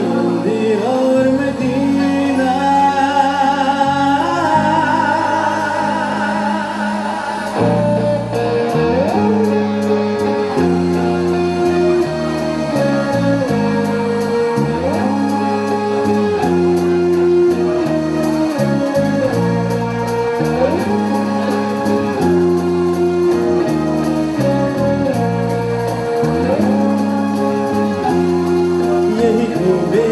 you. comer.